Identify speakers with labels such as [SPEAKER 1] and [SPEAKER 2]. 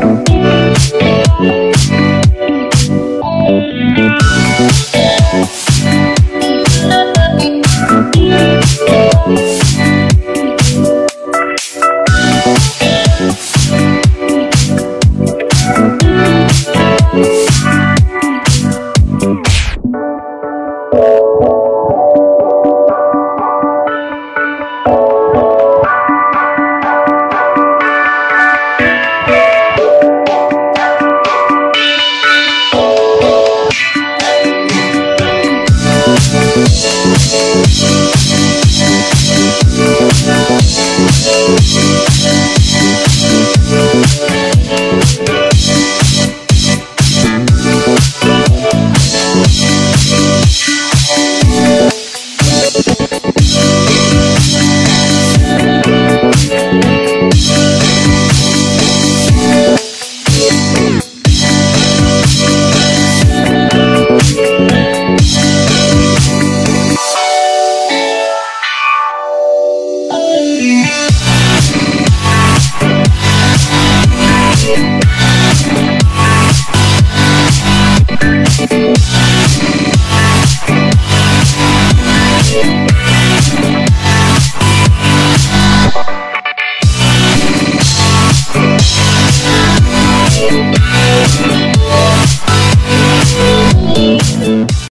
[SPEAKER 1] Thank you.
[SPEAKER 2] Música